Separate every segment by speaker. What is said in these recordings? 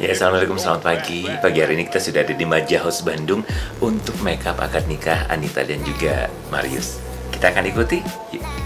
Speaker 1: Ya, Assalamualaikum, selamat pagi. Pagi hari ini kita sudah ada di Maja House Bandung untuk makeup akad nikah Anita dan juga Marius. Kita akan ikuti. Yuk.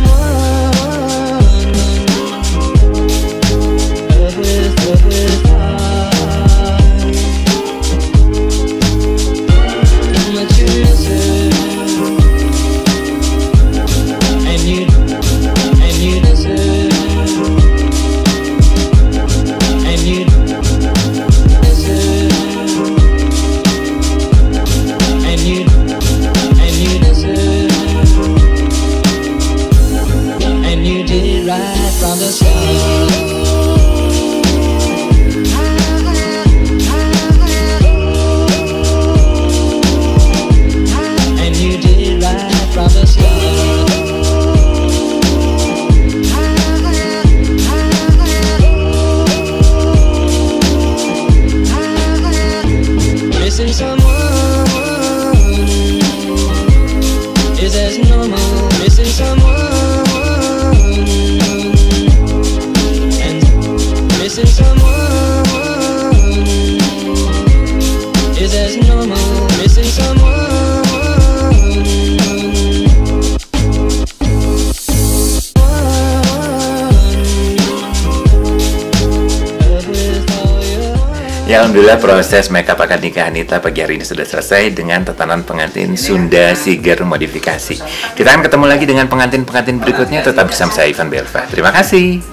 Speaker 1: Ya Alhamdulillah proses makeup akad nikah Anita pagi hari ini sudah selesai dengan tatanan pengantin Sunda Siger modifikasi. Kita akan ketemu lagi dengan pengantin-pengantin berikutnya tetap bersama saya Ivan Belva. Terima kasih.